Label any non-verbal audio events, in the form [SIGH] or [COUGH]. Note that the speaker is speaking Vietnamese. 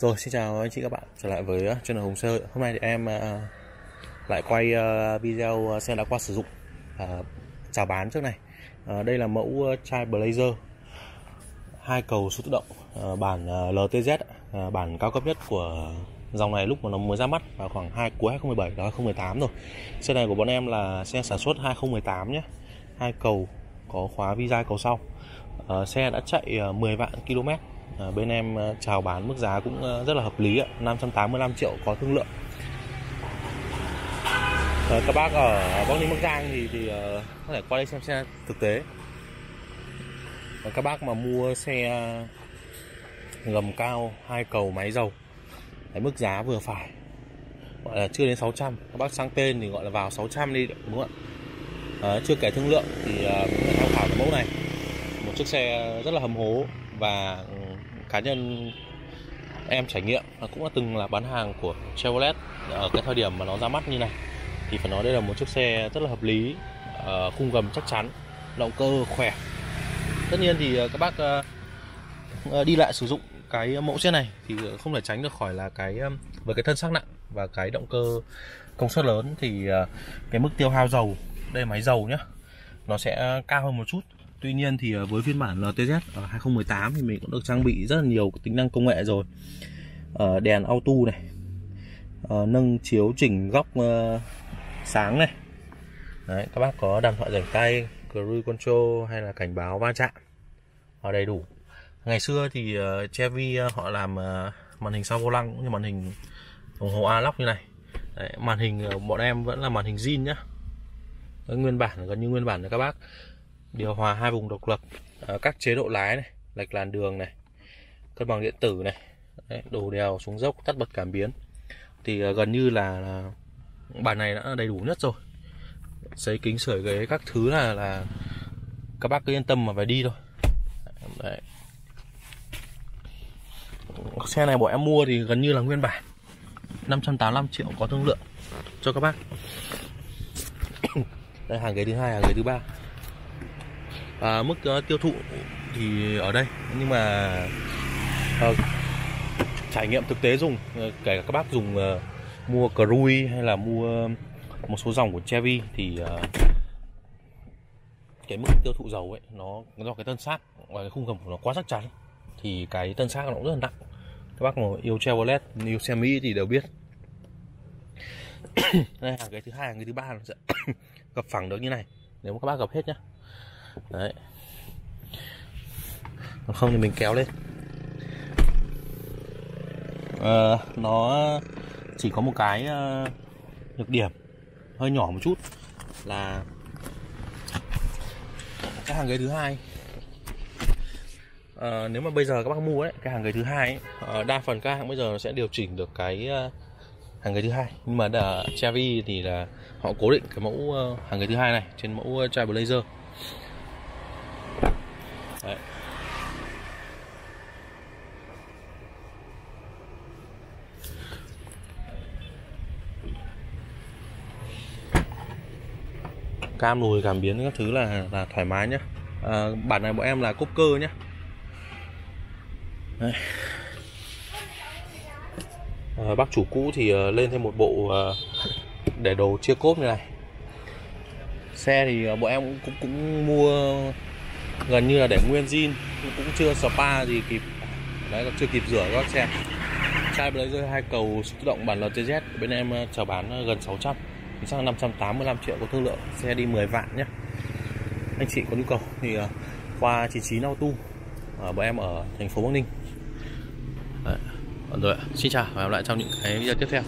Rồi, xin chào anh chị các bạn. Trở lại với ờ, channel Hồng Sơ. Hôm nay thì em ờ, lại quay ờ, video xe đã qua sử dụng chào bán trước này. Đây là mẫu chai Blazer. Hai cầu số tự động bản LTZ bản cao cấp nhất của dòng này lúc mà nó mới ra mắt vào khoảng 2 cuối 2017 đó 2018 rồi. Xe này của bọn em là xe sản xuất 2018 nhé hai cầu có khóa visa cầu sau. Xe đã chạy 10 vạn km à, bên em ờ, chào bán mức giá cũng ờ, rất là hợp lý ạ 585 triệu có thương lượng. À, các bác ở Bắc Ninh Bắc Giang thì thì uh, có thể qua đây xem xe thực tế. Các bác mà mua xe gầm cao hai cầu máy dầu cái mức giá vừa phải gọi là chưa đến 600 các bác sang tên thì gọi là vào 600 đi đúng không ạ? À, chưa kể thương lượng thì uh, tham khảo cái mẫu này. Một chiếc xe rất là hầm hố và ừ, cá nhân em trải nghiệm cũng đã từng là bán hàng của Chevrolet ở cái thời điểm mà nó ra mắt như này. Thì phải nói đây là một chiếc xe rất là hợp lý ờ, khung gầm chắc chắn, động cơ khỏe. Tất nhiên thì ờ, các bác ờ, đi lại sử dụng cái mẫu xe này thì không thể tránh được khỏi là cái với cái thân xác nặng và cái động cơ công suất lớn thì cái mức tiêu hao dầu, đây máy dầu nhá, nó sẽ cao hơn một chút. Tuy nhiên thì ờ, với phiên bản LTZ ở 2018 thì mình cũng được trang bị rất là nhiều tính năng công nghệ rồi. Ờ, đèn auto này ờ, Nâng chiếu chỉnh góc sáng này. Đấy, các bác có đàm thoại rảnh tay Cruise control hay là cảnh báo va chạm ở đầy đủ. Ngày xưa thì Chevy họ làm màn hình sau vô lăng cũng như màn hình đồng hồ A-lock như này. Đấy, Màn hình bọn em vẫn là màn hình zin nhá. Nguyên bản gần như nguyên bản đấy các bác điều hòa hai vùng độc lập. À, các chế độ lái này lệch làn đường này cân bằng điện tử này Đấy, đồ đèo xuống dốc tắt bật cảm biến. Thì à, gần như là, là bản này đã đầy đủ nhất rồi. Sấy kính sưởi ghế các thứ là là các bác cứ yên tâm mà phải đi thôi. Đấy. xe này bọn em mua thì gần như là nguyên bản. 585 triệu có thương lượng cho các bác. [COUGHS] Đây hàng ghế thứ hai hàng ghế thứ ba à, mức uh, tiêu thụ thì ở đây. Nhưng mà uh, trải nghiệm thực tế dùng uh, kể cả các bác dùng uh, mua Cruise hay là mua một số dòng của Chevy thì uh, cái mức tiêu thụ dầu ấy nó do cái tân xác và cái khung gầm của nó quá chắc chắn thì cái tân xác nó cũng rất là nặng. Các bác mà yêu Chevrolet yêu xe Mỹ thì đều biết. [COUGHS] Đây hàng cái thứ hai hàng cái thứ ba nó sẽ [COUGHS] gặp phẳng được như này. Nếu mà các bác gặp hết nhá đấy. Còn không thì mình kéo lên. À, nó chỉ có một cái ờ, nhược điểm hơi nhỏ một chút là cái hàng ghế thứ hai. À, nếu mà bây giờ các bác mua ấy cái hàng ghế thứ hai ấy, đa phần các hãng bây giờ nó sẽ điều chỉnh được cái hàng ghế thứ hai. Nhưng mà đã Chevy thì là họ cố định cái mẫu hàng ghế thứ hai này trên mẫu Trailblazer. Đấy. cam lùi cảm biến các thứ là là thoải mái nhá à, bản này bọn em là cốp cơ nhá Đấy. À, bác chủ cũ thì uh, lên thêm một bộ uh, để đồ chia cốp như này xe thì uh, bọn em cũng, cũng cũng mua gần như là để nguyên zin, cũng chưa spa gì kịp. Đấy chưa kịp rửa các xe chai blazer hai cầu tự động bản LTZ bên em ờ, chào bán ờ, gần 600 sang 585 triệu có thương lượng, xe đi 10 vạn nhé. Anh chị có nhu cầu thì ờ, qua 99 auto ở bọn em ở thành phố Bắc Ninh. Đấy. rồi xin chào và hẹn gặp lại trong những cái video tiếp theo.